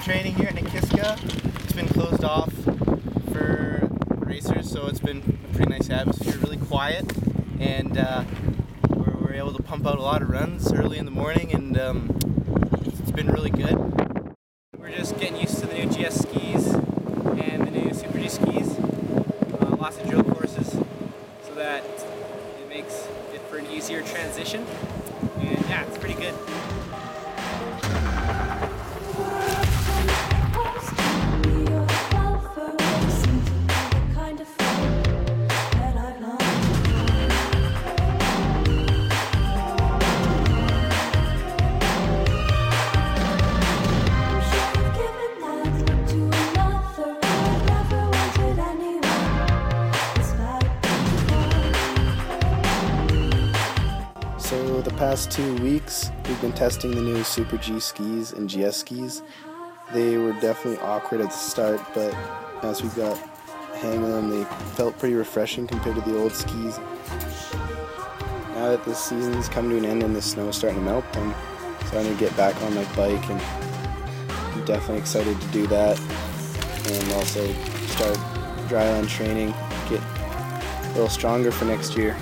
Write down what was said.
training here at Nakiska. It's been closed off for racers, so it's been a pretty nice atmosphere, really quiet, and uh, we're, we're, able to pump out a lot of runs early in the morning, and um, it's been really good. We're just getting used to the new GS skis and the new Super G skis. Uh, lots of drill courses, so that it makes it for an easier transition. And yeah, it's pretty good. So the past two weeks, we've been testing the new Super G skis and GS skis. They were definitely awkward at the start, but as we got hang of them, they felt pretty refreshing compared to the old skis. Now that the season's come to an end and the snow is starting to melt, I'm starting to get back on my bike and I'm definitely excited to do that and also start dryland training, get a little stronger for next year.